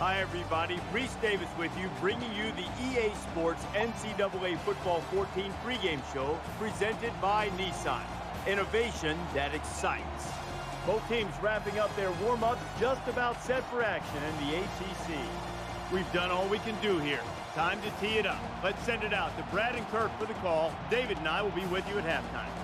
Hi, everybody. Rece Davis with you, bringing you the EA Sports NCAA Football 14 pregame show presented by Nissan. Innovation that excites. Both teams wrapping up their warm-ups just about set for action in the ACC. We've done all we can do here. Time to tee it up. Let's send it out to Brad and Kirk for the call. David and I will be with you at halftime.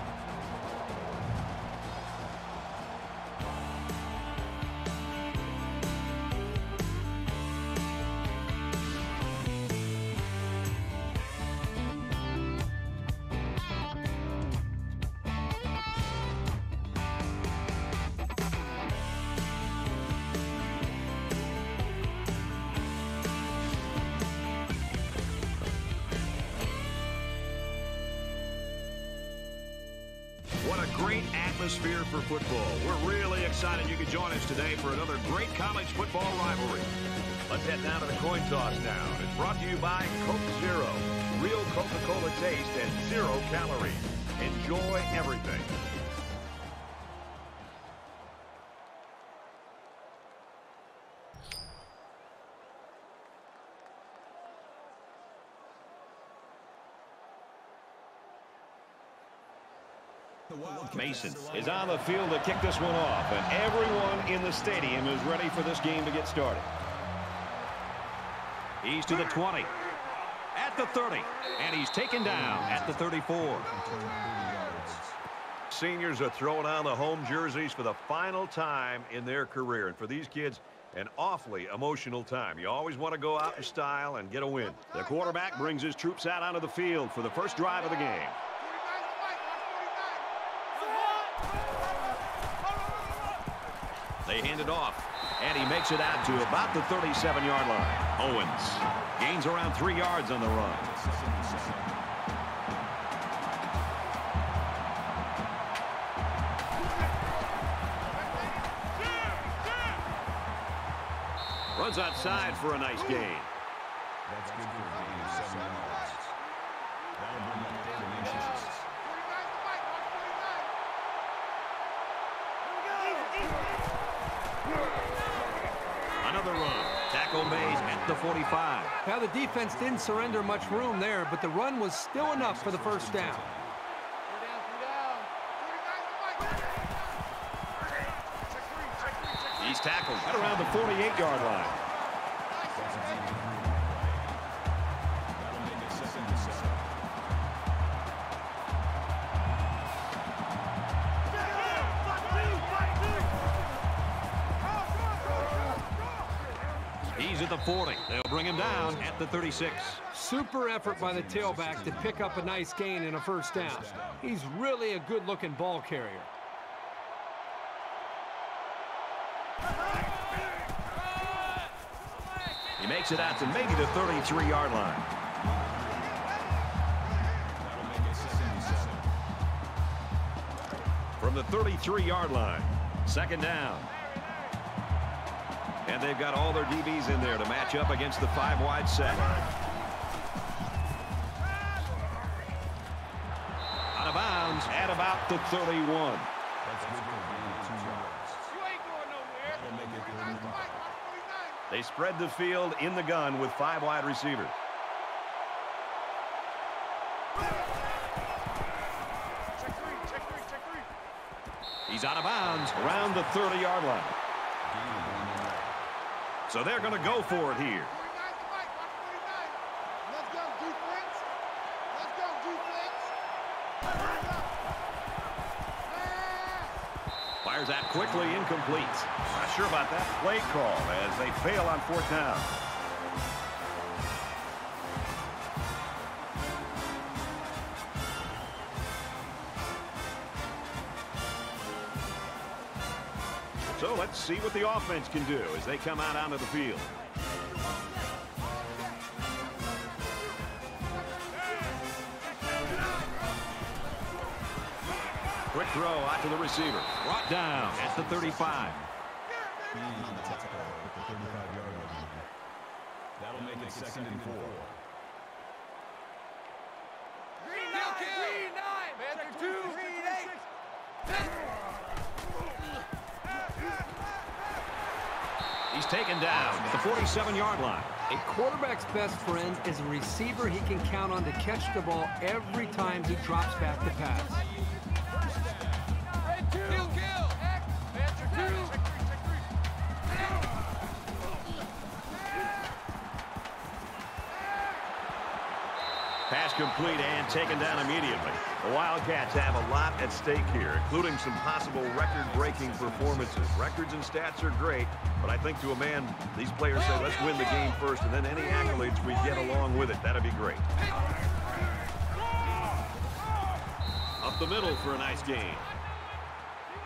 Mason is on the field to kick this one off, and everyone in the stadium is ready for this game to get started. He's to the 20, at the 30, and he's taken down at the 34. Seniors are throwing on the home jerseys for the final time in their career. And for these kids, an awfully emotional time. You always want to go out in style and get a win. The quarterback brings his troops out onto the field for the first drive of the game. They hand it off, and he makes it out to about the 37-yard line. Owens gains around three yards on the run. Runs outside for a nice gain. That's good for a gain of seven yards. That'll bring up third and inches. Another run. Tackle made at the 45. Now, the defense didn't surrender much room there, but the run was still enough for the first down. He's tackled at around the 48-yard line. The 40. They'll bring him down at the 36. Super effort by the tailback to pick up a nice gain and a first down. He's really a good-looking ball carrier. He makes it out to maybe the 33-yard line. That'll make it second and seven. From the 33-yard line. Second down. And they've got all their DBs in there to match up against the five-wide set. Out of bounds at about the 31. That's good for a gain of two yards. That'll make it third and five. They spread the field in the gun with five wide receivers. He's out of bounds around the 30-yard line. So they're going to go for it here. Fires out quickly, incomplete. Not sure about that play call as they fail on fourth down. So let's see what the offense can do as they come out onto the field. Quick throw out to the receiver. Brought down at the 35. Being on the tackle at the 35-yard line. That'll make it second and four. He's taken down at the 47-yard line. A quarterback's best friend is a receiver he can count on to catch the ball every time he drops back to pass. Pass complete and taken down immediately. The Wildcats have a lot at stake here, including some possible record-breaking performances. Records and stats are great, but I think to a man, these players say, let's win the game first, and then any accolades we get along with it, that'd be great. Up the middle for a nice game.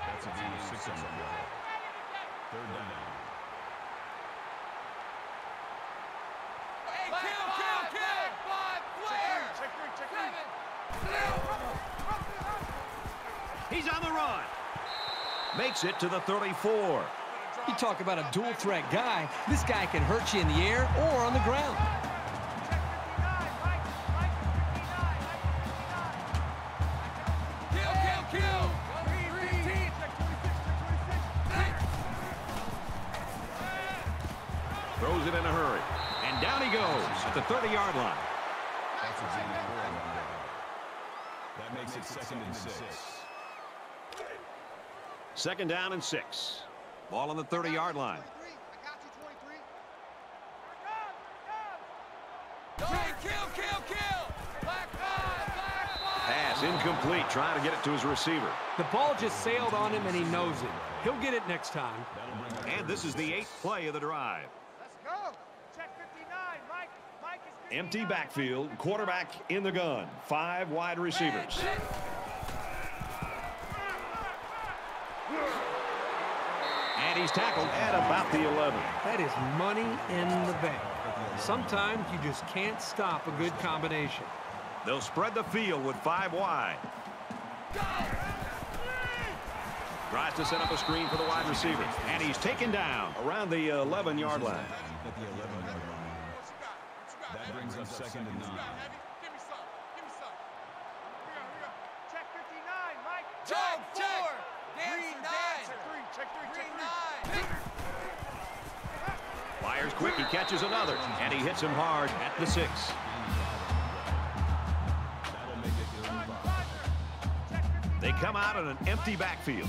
That's a on the play. Third down. He's on the run. Makes it to the 34. You talk about a dual threat guy. This guy can hurt you in the air or on the ground. Throws it in a hurry. And down he goes at the 30-yard line. That's a gain of four on the play. That makes it second and six. Second down and six. Ball on the 30-yard line. Pass incomplete, trying to get it to his receiver. The ball just sailed on him, and he knows it. He'll get it next time. And this is the eighth play of the drive. Empty backfield, quarterback in the gun, five wide receivers. And he's tackled at about the 11. That is money in the bank. Sometimes you just can't stop a good combination. They'll spread the field with five wide. Tries to set up a screen for the wide receiver. And he's taken down around the 11-yard line. At the 11-yard line. That brings up second and nine. Check, four. Green nine. Check three, check three. Fires quick, he catches another, and he hits him hard at the six. That'll make it 35. They come out in an empty backfield.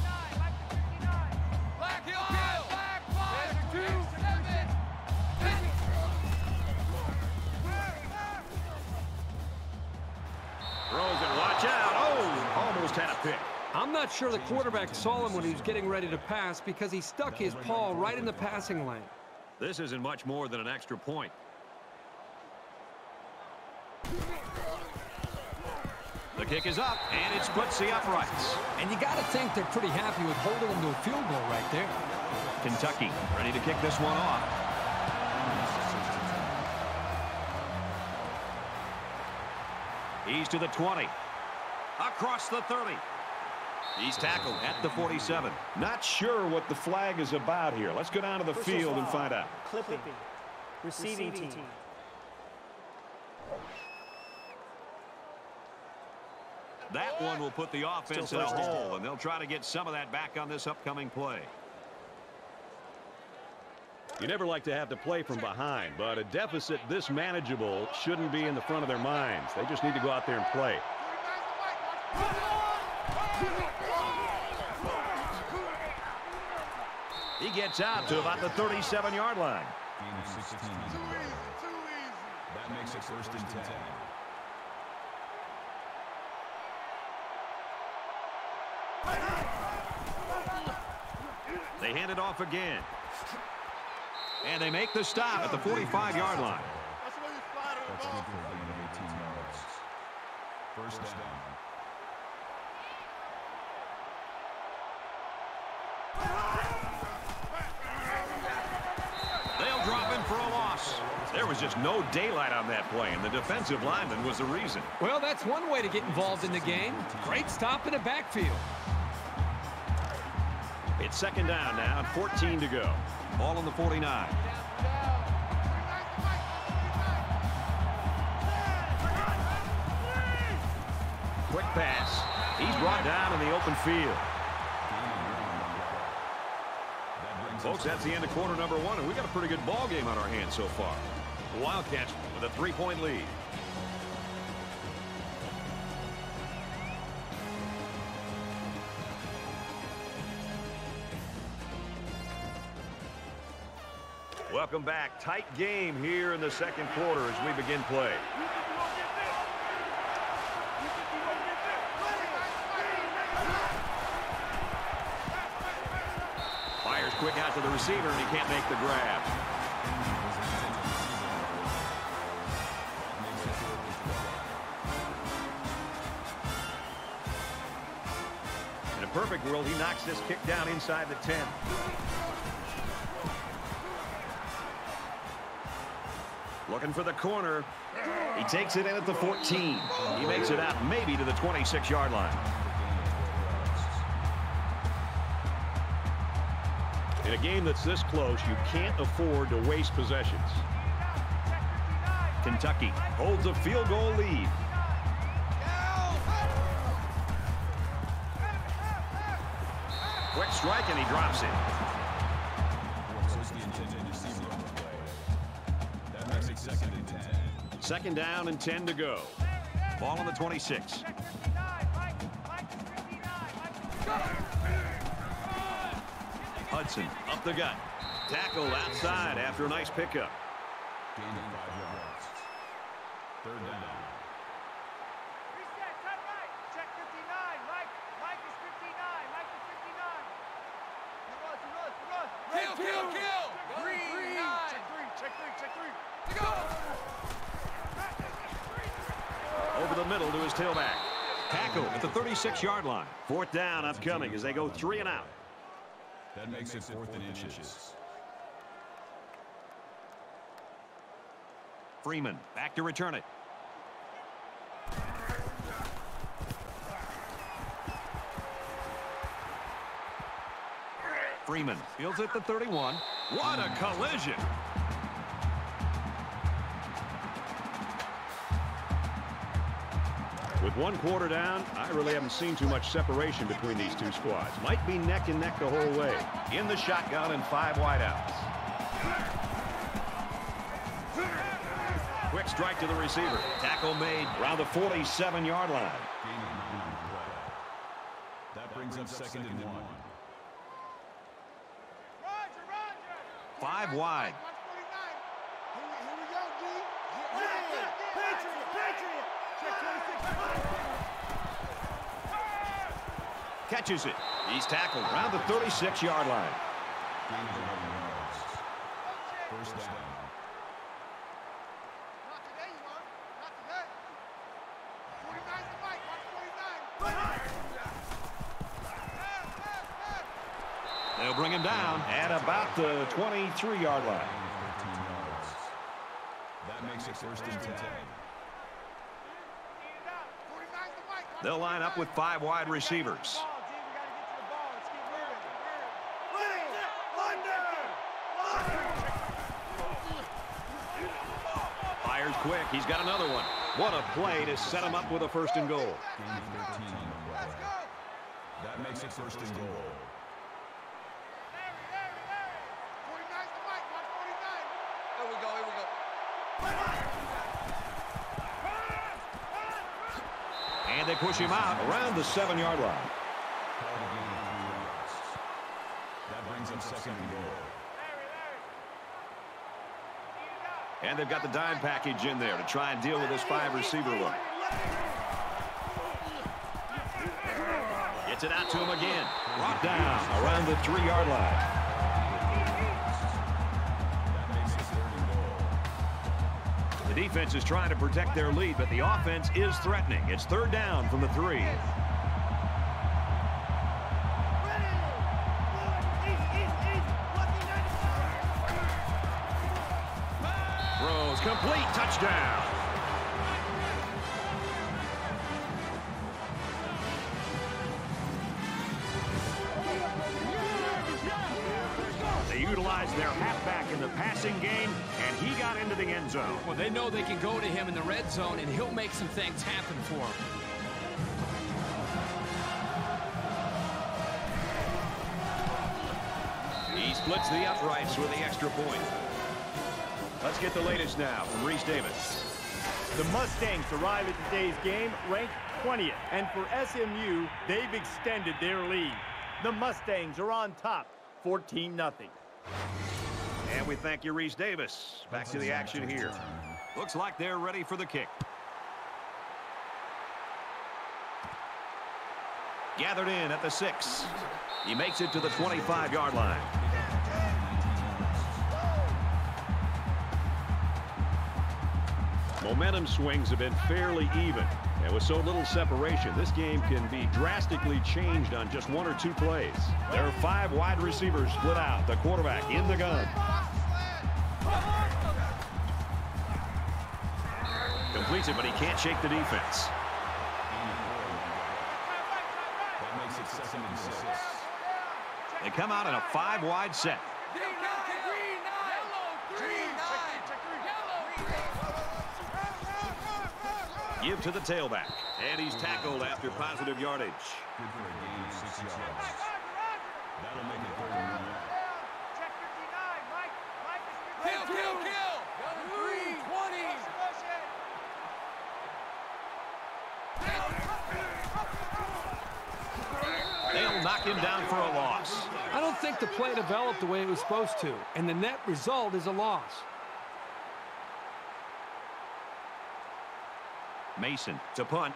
Oh, almost had a pick. I'm not sure the quarterback saw him when he was getting ready to pass because he stuck his paw right in the passing lane. This isn't much more than an extra point. The kick is up, and it splits the uprights. And you got to think they're pretty happy with holding him to a field goal right there. Kentucky ready to kick this one off. He's to the 20. Across the 30. He's tackled at the 47. Not sure what the flag is about here. Let's go down to the field and find out. Clipping. Receiving, team. That one will put the offense in a hole, and they'll try to get some of that back on this upcoming play. You never like to have to play from behind, but a deficit this manageable shouldn't be in the front of their minds. They just need to go out there and play. He gets out to about the 37-yard line. Gain of 16 on. That makes it first and 10. They hand it off again. And they make the stop at the 45-yard line. That's good for a gain of 18. First down. They'll drop him for a loss. There was just no daylight on that play, and the defensive lineman was the reason. Well, that's one way to get involved in the game. Great stop in the backfield. It's second down now, and 14 to go. Ball on the 49. Quick pass. He's brought down in the open field. Gain of one on the play. That brings Folks, that's the end of quarter number one, and we got a pretty good ball game on our hands so far. Wildcats with a three-point lead. Welcome back. Tight game here in the second quarter as we begin play. Fires quick out to the receiver, and he can't make the grab. Perfect world, he knocks this kick down inside the 10. Looking for the corner. He takes it in at the 14. He makes it out maybe to the 26-yard line. In a game that's this close, you can't afford to waste possessions. Kentucky holds a field goal lead. Strike, and he drops it. Second and 10. Second down and 10 to go. Ball on the 26. Hudson up the gut. Tackle outside after a nice pickup. Gaining five yards. Third down. Reset, cut right. Check 59. Mike, Mike is 59. Mike is 59. He runs, he runs, he runs. Kill, kill, kill. Green, nine. Check three, check three, check three. To go. Over the middle to his tailback. Tackle at the 36-yard line. Fourth down upcoming as they go three and out. That makes it fourth and inches. Freeman back to return it. Freeman fields at the 31. What a collision. With one quarter down, I really haven't seen too much separation between these two squads. Might be neck and neck the whole way. In the shotgun and five wideouts. Quick strike to the receiver. Tackle made around the 47-yard line. Gaining nine on play. That brings up second and one. Five wide. 149. Here we, here we go, D. Yeah, Patriot, Patriot. Check 26. Catches it. He's tackled around the 36-yard line. Gaining 11 yards. First down. Not today, you are. Not today. 49's the mic. Watch 49. They'll bring him down at about the 23-yard line. Gaining 13 yards. That makes it first and 10. They'll line up with five wide receivers. Fires quick. He's got another one. What a play to set him up with a first and goal. Gaining 13 on the play. That makes it first and goal. Here we go, here we go. And they push him out around the seven-yard line. Called a gain of three yards. That brings up second and goal. And they've got the dime package in there to try and deal with this five receiver look. Gets it out to him again. Brought down around the three-yard line. The defense is trying to protect their lead, but the offense is threatening. It's third down from the three. Red zone, and he'll make some things happen for him. He splits the uprights with the extra point. Let's get the latest now from Rece Davis. The Mustangs arrive at today's game ranked 20th. And for SMU, they've extended their lead. The Mustangs are on top, 14-0. And we thank you, Rece Davis. Back to the action here. Looks like they're ready for the kick. Gathered in at the six. He makes it to the 25-yard line. Momentum swings have been fairly even. And with so little separation, this game can be drastically changed on just one or two plays. There are five wide receivers split out. The quarterback in the gun. Completes it, but he can't shake the defense. That makes it second and six. They come out in a five-wide set. Give to the tailback. And he's tackled after positive yardage. Good for a gain of six yards. That'll make it third and one. Check 59, Mike. Mike is 59. Kill, kill, kill. Three, 20. Motion. They'll knock him down for a loss. I don't think the play developed the way it was supposed to, and the net result is a loss. Mason to punt.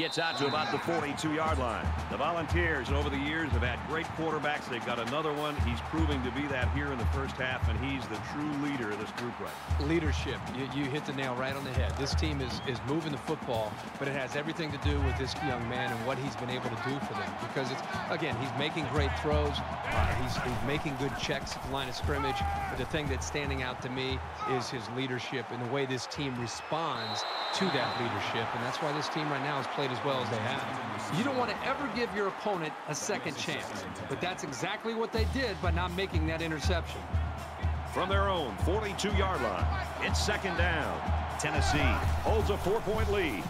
Gets out to about the 42-yard line. The Volunteers over the years have had great quarterbacks. They've got another one. He's proving to be that here in the first half, and he's the true leader of this group right leadership. You, you hit the nail right on the head. This team is, is moving the football, but it has everything to do with this young man and what he's been able to do for them. Because it's again, he's making great throws. Uh, he's, he's making good checks at the line of scrimmage. But the thing that's standing out to me is his leadership and the way this team responds to that leadership. And that's why this team right now has played as well as they have. You don't want to ever give your opponent a second chance, but that's exactly what they did by not making that interception. From their own 42-yard line, it's second down. Tennessee holds a four-point lead.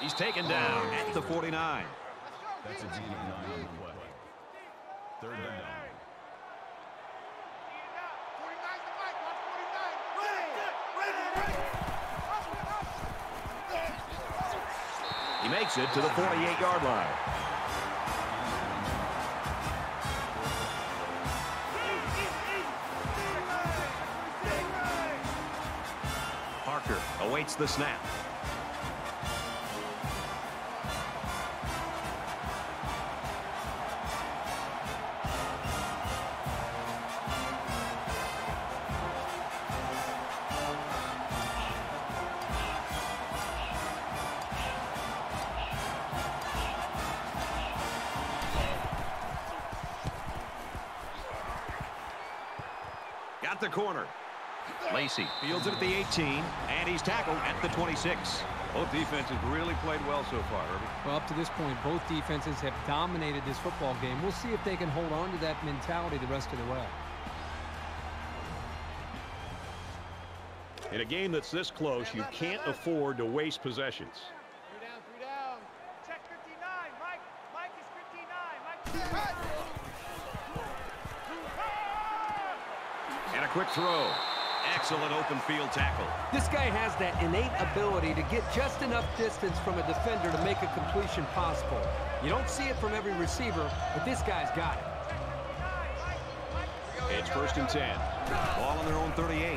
He's taken down at the 49. That's a gain of nine on the play. Third down. 49's the Mike. Watch 49. He makes it to the 48-yard line. Parker awaits the snap. Lacey fields it at the 18, and he's tackled at the 26. Both defenses really played well so far, Irving. Well, up to this point, both defenses have dominated this football game. We'll see if they can hold on to that mentality the rest of the way. In a game that's this close, you can't afford to waste possessions. Three down, three down. Check 59, Mike. Mike is 59. Mike is 59. And a quick throw. Excellent open field tackle. This guy has that innate ability to get just enough distance from a defender to make a completion possible. You don't see it from every receiver, but this guy's got it. It's first and 10. Ball on their own 38.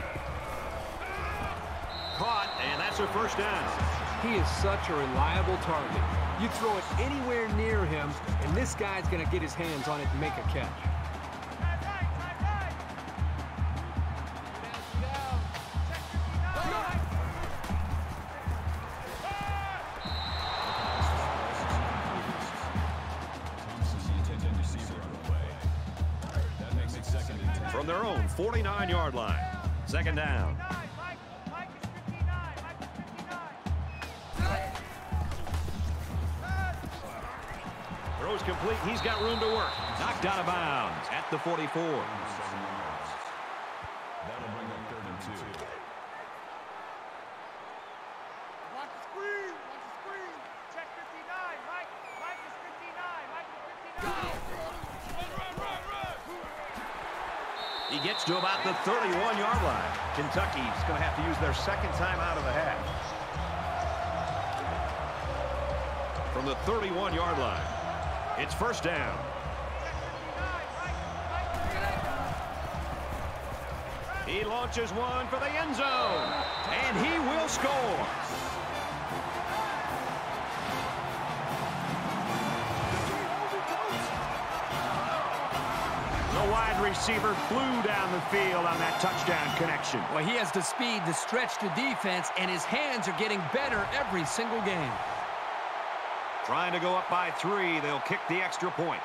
Caught, and that's a first down. He is such a reliable target. You throw it anywhere near him, and this guy's going to get his hands on it and make a catch. knocked out of bounds at the 44. That'll bring up third and two. He gets to about the 31-yard line. Kentucky's going to have to use their second time out of the half. From the 31-yard line, it's first down. He launches one for the end zone, and he will score. The wide receiver flew down the field on that touchdown connection. Well, he has the speed to stretch the defense, and his hands are getting better every single game. Trying to go up by three. They'll kick the extra point.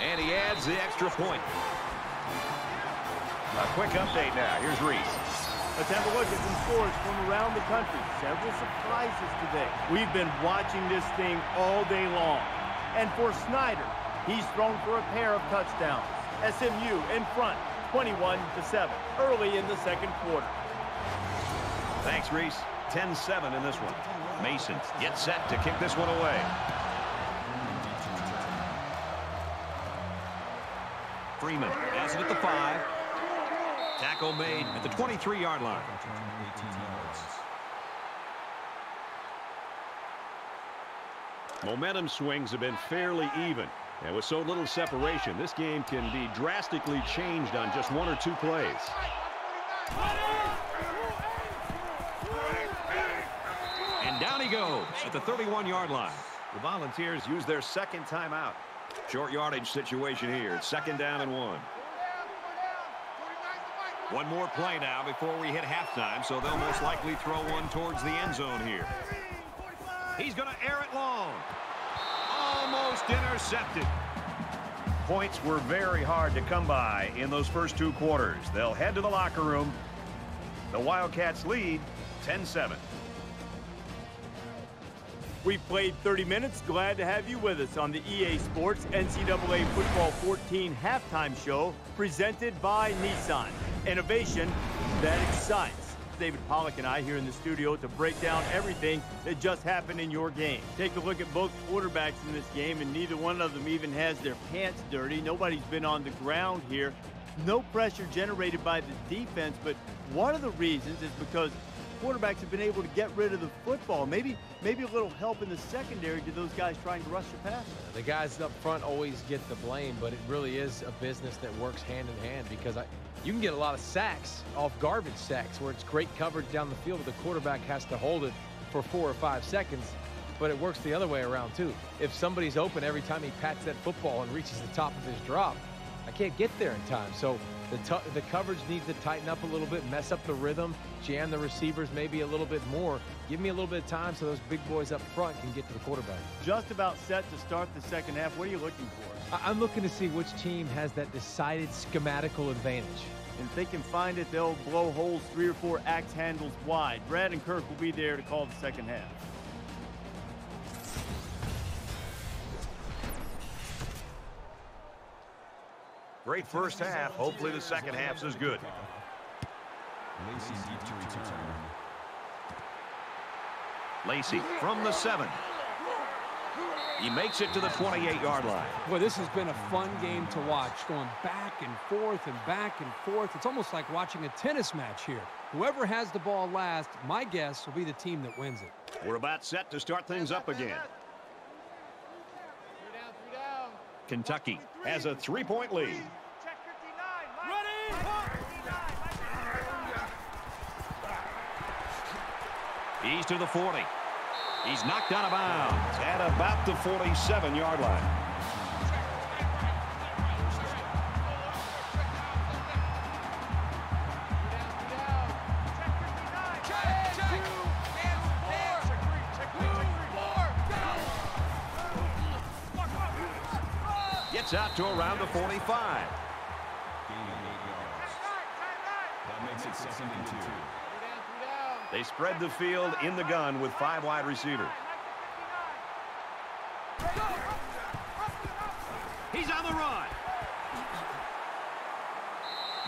And he adds the extra point. A quick update now. Here's Rece. Let's have a look at some scores from around the country. Several surprises today. We've been watching this thing all day long. And for Snyder, he's thrown for a pair of touchdowns. SMU in front, 21 to 7, early in the second quarter. Thanks, Rece. 10-7 in this one. Mason gets set to kick this one away. Freeman has it at the five. Tackle made at the 23-yard line. Momentum swings have been fairly even. And with so little separation, this game can be drastically changed on just one or two plays. And down he goes at the 31-yard line. The Volunteers use their second timeout. Short yardage situation here. It's second down and one. One more play now before we hit halftime, so they'll most likely throw one towards the end zone here. He's going to air it long. Almost intercepted. Points were very hard to come by in those first two quarters. They'll head to the locker room. The Wildcats lead 10-7. We've played 30 minutes. Glad to have you with us on the EA Sports NCAA Football 14 halftime show presented by Nissan. Innovation that excites. David Pollack and I here in the studio to break down everything that just happened in your game. Take a look at both quarterbacks in this game, and neither one of them even has their pants dirty. Nobody's been on the ground here. No pressure generated by the defense, but one of the reasons is because quarterbacks have been able to get rid of the football. Maybe maybe a little help in the secondary to those guys trying to rush the passer. The guys up front always get the blame, but it really is a business that works hand in hand because I, you can get a lot of sacks off garbage sacks where it's great coverage down the field, but the quarterback has to hold it for four or five seconds. But it works the other way around, too. If somebody's open every time he pats that football and reaches the top of his drop, I can't get there in time. So the, the coverage needs to tighten up a little bit, mess up the rhythm, jam the receivers maybe a little bit more. Give me a little bit of time so those big boys up front can get to the quarterback. Just about set to start the second half. What are you looking for? I'm looking to see which team has that decided schematical advantage. And if they can find it, they'll blow holes three or four axe handles wide. Brad and Kirk will be there to call the second half. Great first half. Hopefully the second half's as good. Lacey deep to return. Lacey from the seven. He makes it to the 28-yard line. Boy, this has been a fun game to watch, going back and forth and back and forth. It's almost like watching a tennis match here. Whoever has the ball last, my guess will be the team that wins it. We're about set to start things up again. Kentucky has a three-point lead. Check 59. Mike. He's to the 40. He's knocked out of bounds at about the 47-yard line. Gets out to around the 45. Second and two. They spread the field in the gun with five wide receivers. He's on the run.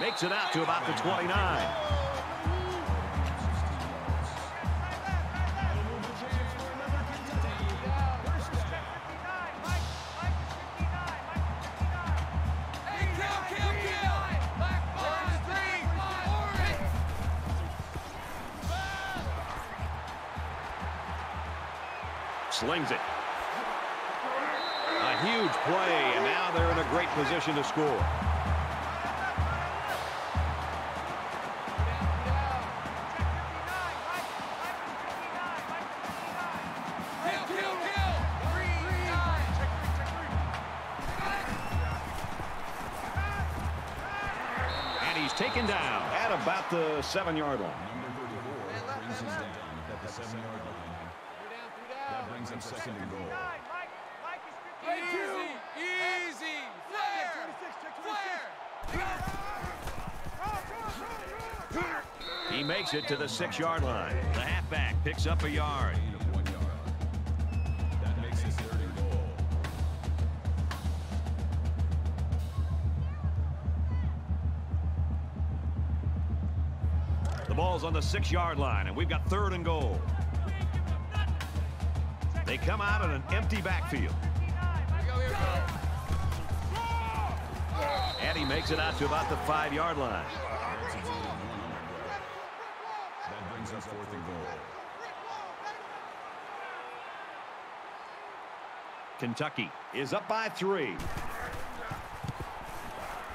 Makes it out to about the 29. Play, and now they're in a great position to score. And he's taken down at about the seven-yard line. Number 34 brings him down at the seven-yard line. That brings him second and goal. Easy, easy. Flare. Flare. He makes it to the six-yard line. The halfback picks up a yard. The ball's on the six-yard line, and we've got third and goal. They come out in an empty backfield. And he makes it out to about the five-yard line. That's a gain of one on the play. That brings us fourth and goal. Kentucky is up by three.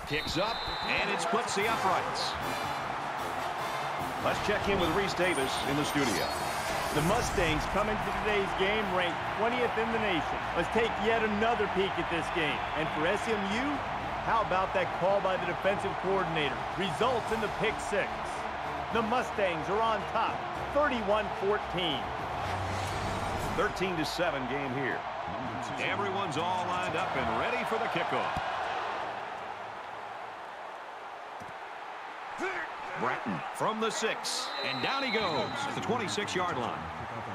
Kicks up, and it splits the uprights. Let's check in with Rece Davis in the studio. The Mustangs come into today's game ranked 20th in the nation. Let's take yet another peek at this game. And for SMU, how about that call by the defensive coordinator? Results in the pick six. The Mustangs are on top, 31-14. 13 to 7 game here. Everyone's all lined up and ready for the kickoff. Bratton from the six, and down he goes at the 26-yard line.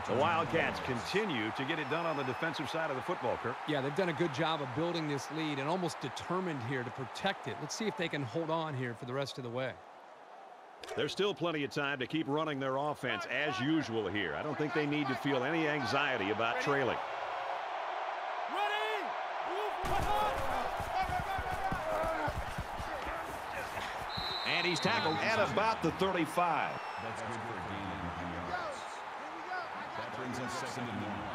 The Wildcats continue to get it done on the defensive side of the football, Kirk. Yeah, they've done a good job of building this lead and almost determined here to protect it. Let's see if they can hold on here for the rest of the way. There's still plenty of time to keep running their offense as usual here. I don't think they need to feel any anxiety about trailing. And he's tackled at about the 35. That's good for a gain of nine yards. That brings us second and one.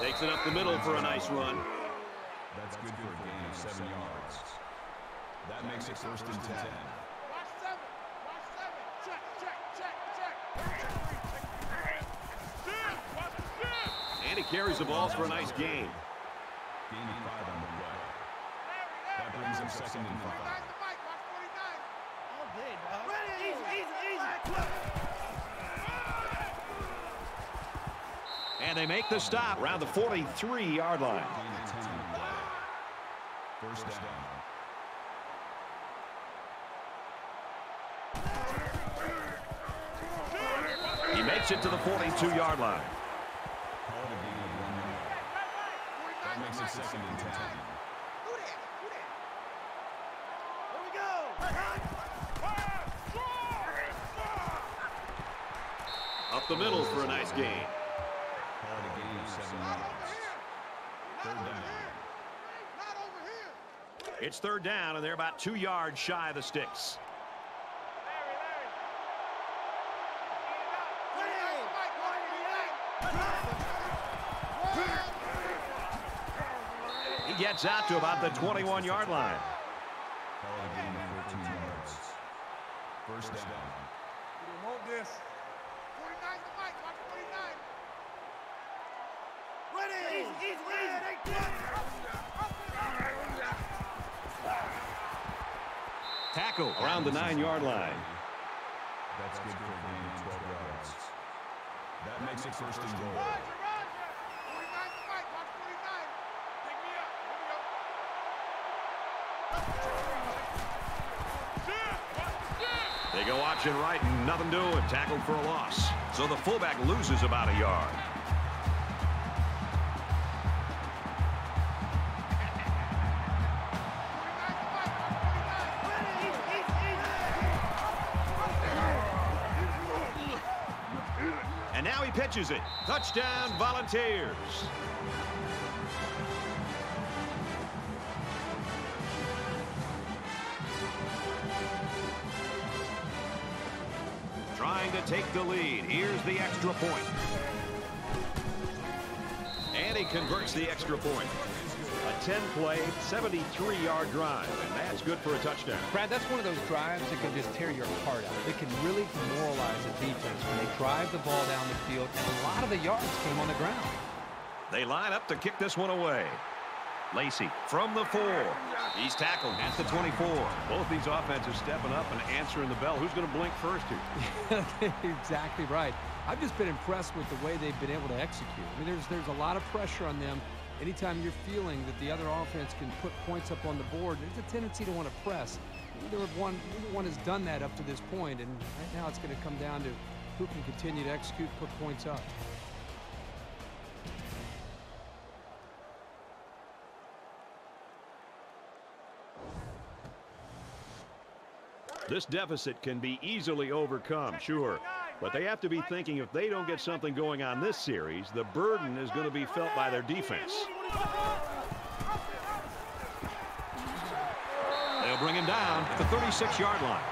Takes it up the middle for a nice run. That's good for a gain of seven yards. That makes it first and ten. ten. Watch seven. Watch seven. Check, check, check, check. And he carries the ball for a nice gain. Gain of five on the play. That brings him second and five. And they make the stop around the 43-yard line. Gain of ten on the play. First down. He makes it to the 42-yard line. Call it a gain of one yard. That makes it second and ten. Up the middle for a nice gain. Call it a gain of seven yards. Third down. It's third down, and they're about two yards shy of the sticks. He gets out to about the 21-yard line. Call it a gain of 14 yards. First down. Tackle around the nine-yard line. That's good for a gain of 12 yards. That makes it first and goal. They go option right and nothing doing. Tackled for a loss. So the fullback loses about a yard. Pitches it. Touchdown, Volunteers. trying to take the lead. Here's the extra point. And he converts the extra point. A 10-play, 73-yard drive, and that's good for a touchdown. Brad, that's one of those drives that can just tear your heart out. It can really demoralize a defense when they drive the ball down the field, and a lot of the yards came on the ground. They line up to kick this one away. Lacey from the four. He's tackled at the 24. Both these offenses stepping up and answering the bell. Who's going to blink first here? exactly right. I've just been impressed with the way they've been able to execute. I mean, there's there's a lot of pressure on them. Anytime you're feeling that the other offense can put points up on the board, there's a tendency to want to press. Neither one, neither one has done that up to this point, and right now it's going to come down to who can continue to execute, put points up. This deficit can be easily overcome, sure. But they have to be thinking if they don't get something going on this series, the burden is going to be felt by their defense. They'll bring him down at the 36-yard line.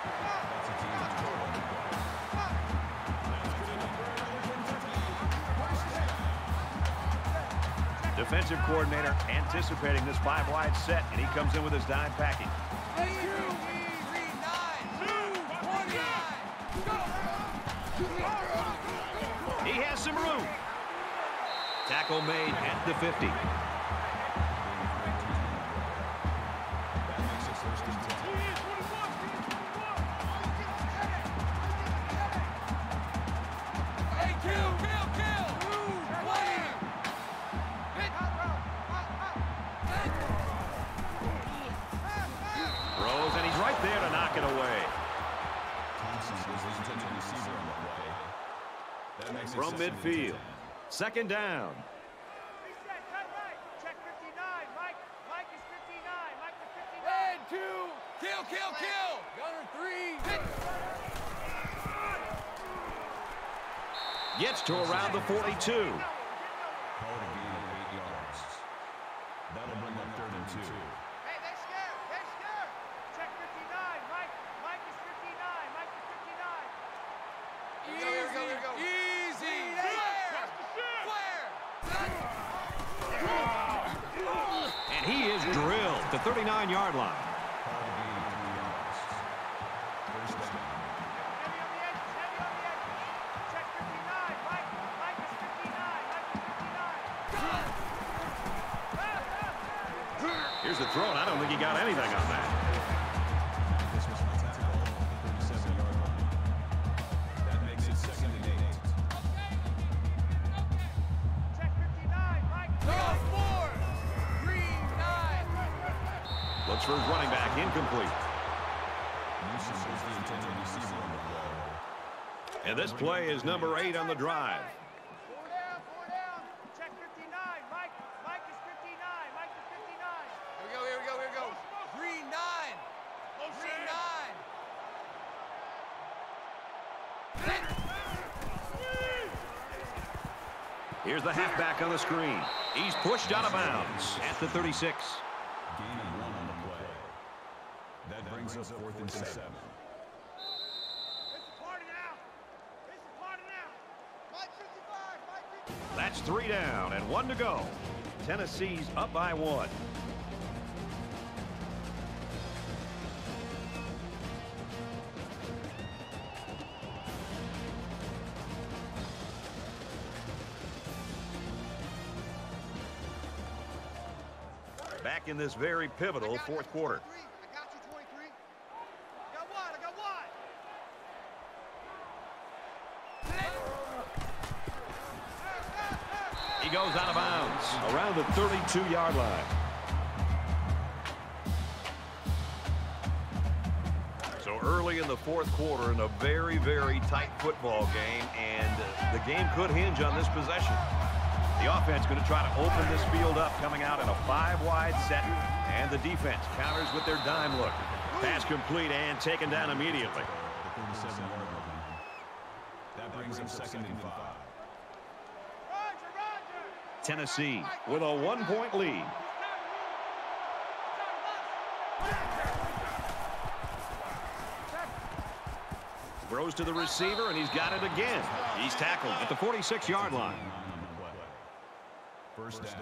Defensive coordinator anticipating this five-wide set, and he comes in with his dime package. Tackle made at the 50. And two. Kill, kill, kill. Gunner three. Gets to around the 42. 39-yard line. Here's the throw, and I don't think he got anything on that. For running back, incomplete. And this play is number eight on the drive. Four down, four down. Check 59. Mike, Mike is 59. Mike is 59. Here we go, here we go, here we go. Green nine. Here's the halfback on the screen. He's pushed out of bounds at the 36. Gain of one on the play. That brings up fourth and seven. This is party now. This is party now. Mike 55. Mike 55. That's three down and one to go. Tennessee's up by one. Back in this very pivotal fourth quarter. I got you, 23. Got one, I got one. He goes out of bounds. Around the 32-yard line. So early in the fourth quarter in a very, very tight football game, and the game could hinge on this possession. The offense going to try to open this field up, coming out in a five-wide set, and the defense counters with their dime look. Pass complete and taken down immediately. The 37-yard line. That brings up second and five. Tennessee with a one-point lead. Throws to the receiver, and he's got it again. He's tackled at the 46-yard line. First down.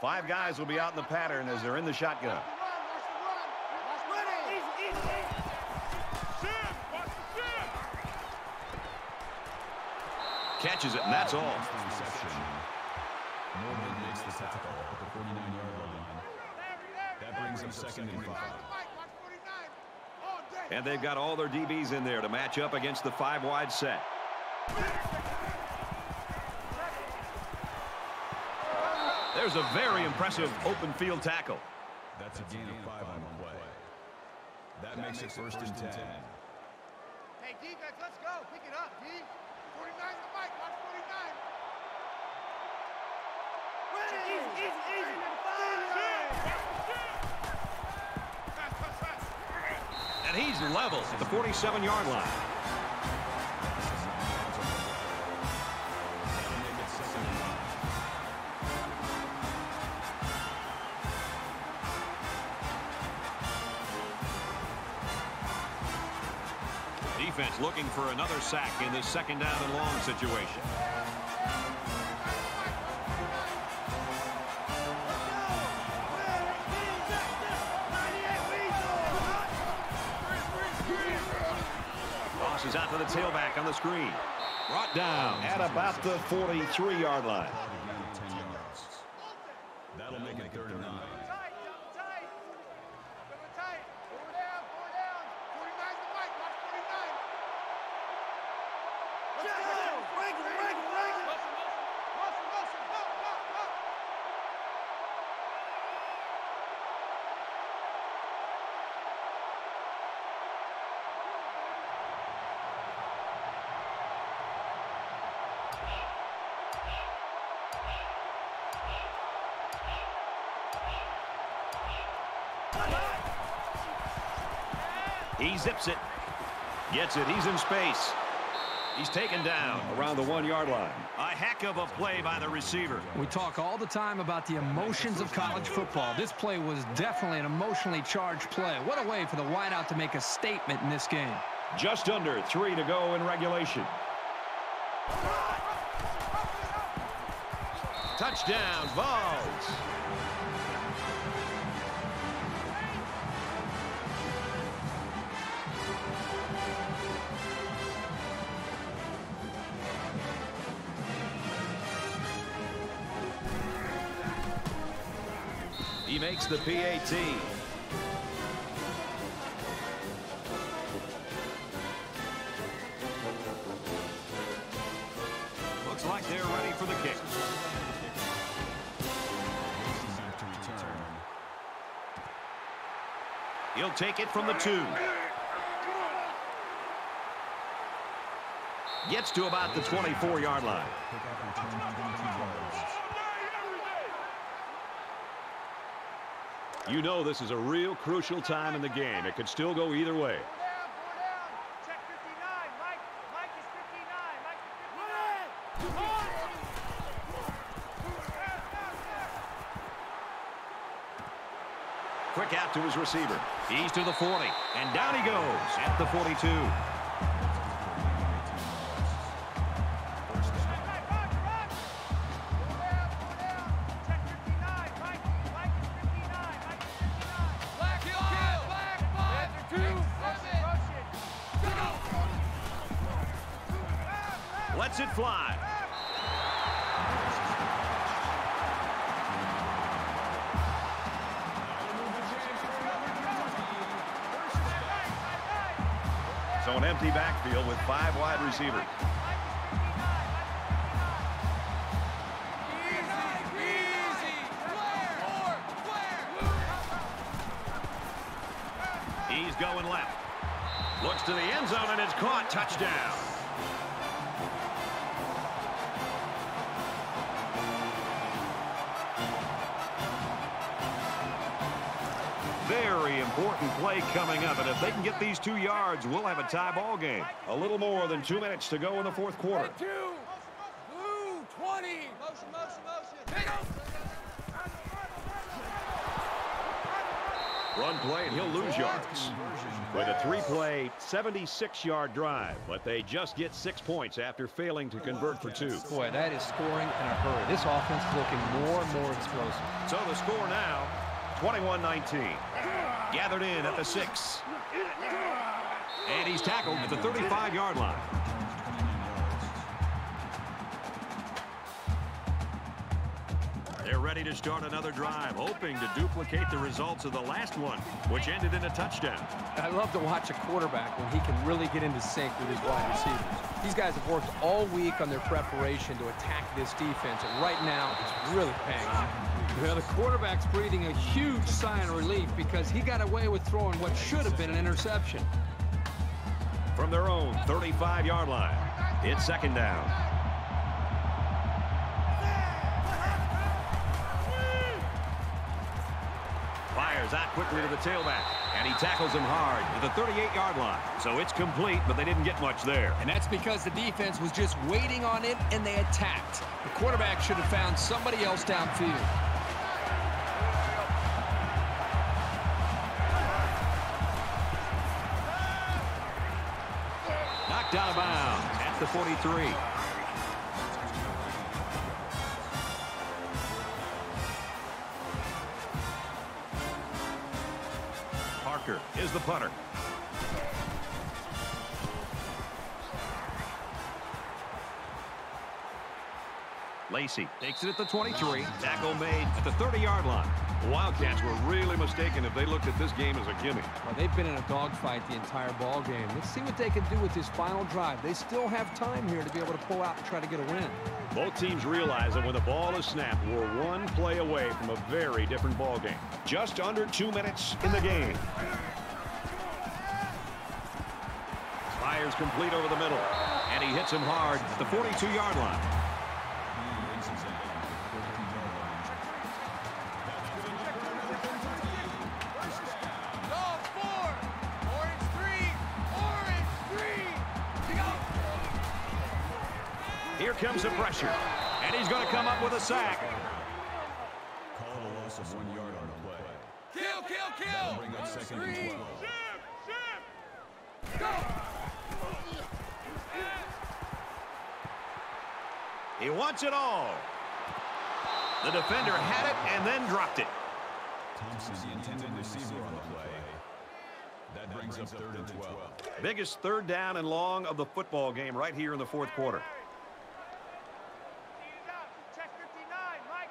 Five guys will be out in the pattern as they're in the shotgun. Catches it, and that's all. Reception. Morgan makes the tackle at the 49-yard line. That brings him second and five. And they've got all their DBs in there to match up against the five-wide set. There's a very impressive open field tackle. That's a gain of five on the play. That makes it first and ten. Hey, defense, let's go. Pick it up, D. 49's the Mike. Watch 49. Easy, easy, easy. And he's level at the 47-yard line. Defense looking for another sack in this second down and long situation. Tosses out to the tailback on the screen. Brought down at about the 43-yard line. A gain of 10 yards. That'll make it third and nine. Tight, double tight. Double tight. Four down, four down. 49's the Mike. Watch 49. Let's go. Regular, regular, regular. Motion, motion. Go, go, go. He zips it. Gets it. He's in space. He's taken down around the one-yard line. A heck of a play by the receiver. We talk all the time about the emotions of college football. This play was definitely an emotionally charged play. What a way for the wideout to make a statement in this game. Just under three to go in regulation. Touchdown, Vols. He makes the PAT. Looks like they're ready for the kick. He'll take it from the two. Gets to about the 24-yard line. Pickup return 22 yards. You know this is a real crucial time in the game. It could still go either way. Four down, four down. Check 59. Mike, Mike is 59. Mike is 59. Quick out to his receiver. He's to the 40. And down he goes at the 42. Receivers. These two yards, we'll have a tie ball game. A little more than two minutes to go in the fourth quarter. Two. Blue, 20. Motion, motion, motion. Run play, and he'll lose yards. With a three-play, 76-yard drive, but they just get six points after failing to convert for two. Boy, that is scoring in a hurry. This offense is looking more and more explosive. So the score now, 21-19. Gathered in at the six. And he's tackled at the 35-yard line. They're ready to start another drive, hoping to duplicate the results of the last one, which ended in a touchdown. I love to watch a quarterback when he can really get into sync with his wide receivers. These guys have worked all week on their preparation to attack this defense, and right now it's really paying off. Well, the quarterback's breathing a huge sigh of relief because he got away with throwing what should have been an interception. From their own 35-yard line, it's second down. Fires out quickly to the tailback, and he tackles him hard to the 38-yard line. So it's complete, but they didn't get much there. And that's because the defense was just waiting on it, and they attacked. The quarterback should have found somebody else downfield. The 43. Parker is the punter. Lacey takes it at the 23. Tackle made at the 30-yard line. Wildcats were really mistaken if they looked at this game as a gimme. Well, they've been in a dogfight the entire ball game. Let's see what they can do with this final drive. They still have time here to be able to pull out and try to get a win. Both teams realize that when the ball is snapped, we're one play away from a very different ball game. Just under two minutes in the game. Fires complete over the middle, and he hits him hard at the 42-yard line. Sack. Call it a loss of one yard on the play. Kill, kill, kill. Bring up second and Three. 12. Go. He wants it all. The defender had it and then dropped it. Thompson, the intended receiver on the play. That brings up third and 12. Biggest third down and long of the football game right here in the fourth quarter. Check 59, Mike.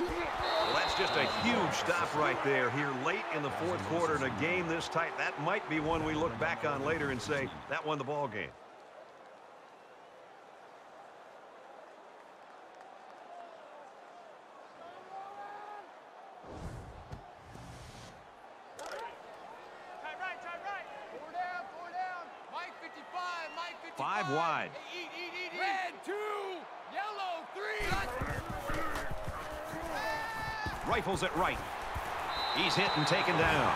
Well, that's just a huge stop right there here late in the fourth quarter in a game this tight. That might be one we look back on later and say that won the ball game. Tight right, tight right. Four down, four down. Mike 55, Mike 55. Five wide. Hey, eat, eat, eat, eat. Red two. Yellow three. It right. He's hit and taken down.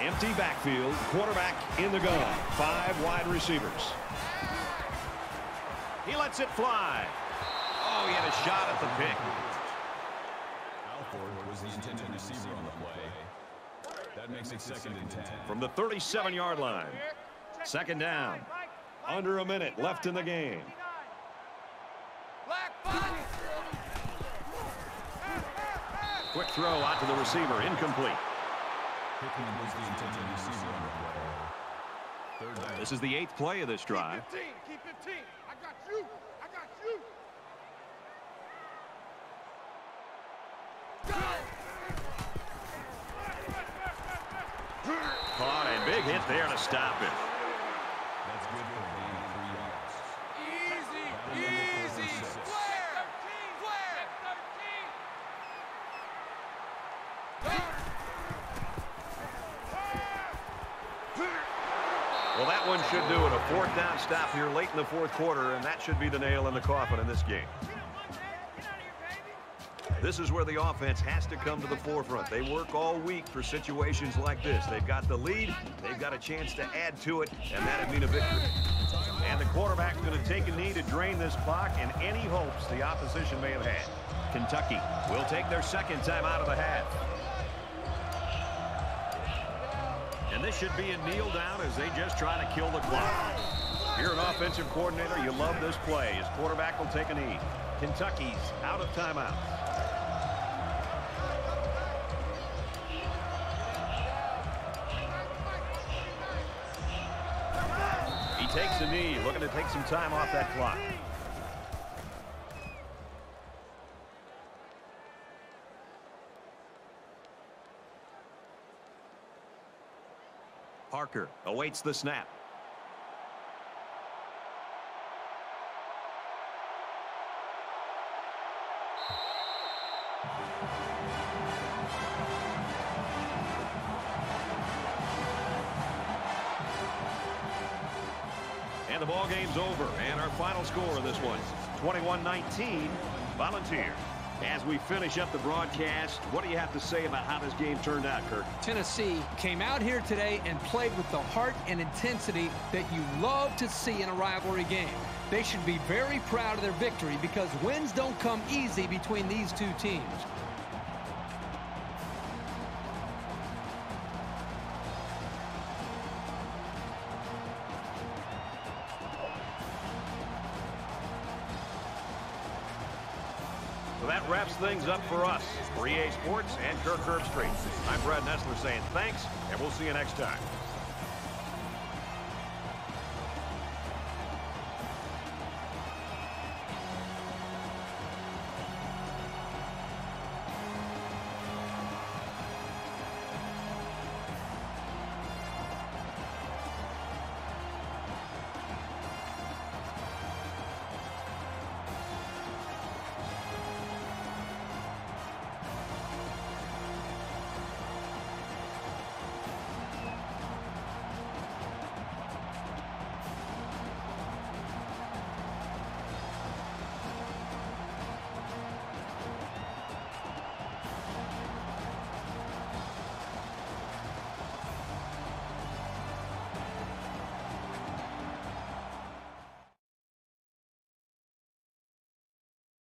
Empty backfield. Quarterback in the gun. Five wide receivers. He lets it fly. Oh, he had a shot at the pick. Alford was the intended receiver on the play. That makes it second and 10. From the 37-yard line. Second down. Under a minute left in the game. Quick throw out to the receiver. Incomplete. Hickman was the intended receiver on the play. Third down. This is the eighth play of this drive. keep 15. I got you. I got you. Caught and big hit there to stop it. That's good for a gain of three yards. Easy, easy. Flare. Flare. 13. Well, that one should do it. A fourth down stop here late in the fourth quarter, and that should be the nail in the coffin in this game. This is where the offense has to come to the forefront. They work all week for situations like this. They've got the lead. They've got a chance to add to it, and that'd mean a victory. And the quarterback's going to take a knee to drain this clock and any hopes the opposition may have had. Kentucky will take their second time out of the half. Should be a kneel down as they just try to kill the clock. You're an offensive coordinator. You love this play. His quarterback will take a knee. Kentucky's out of timeout. He takes a knee, looking to take some time off that clock. Awaits the snap. And the ball game's over. And our final score of this one, 21-19, Volunteer. As we finish up the broadcast, what do you have to say about how this game turned out, Kirk? Tennessee came out here today and played with the heart and intensity that you love to see in a rivalry game. They should be very proud of their victory because wins don't come easy between these two teams. Things up for us. For EA Sports and Kirk Herbstreit. I'm Brad Nessler saying thanks, and we'll see you next time.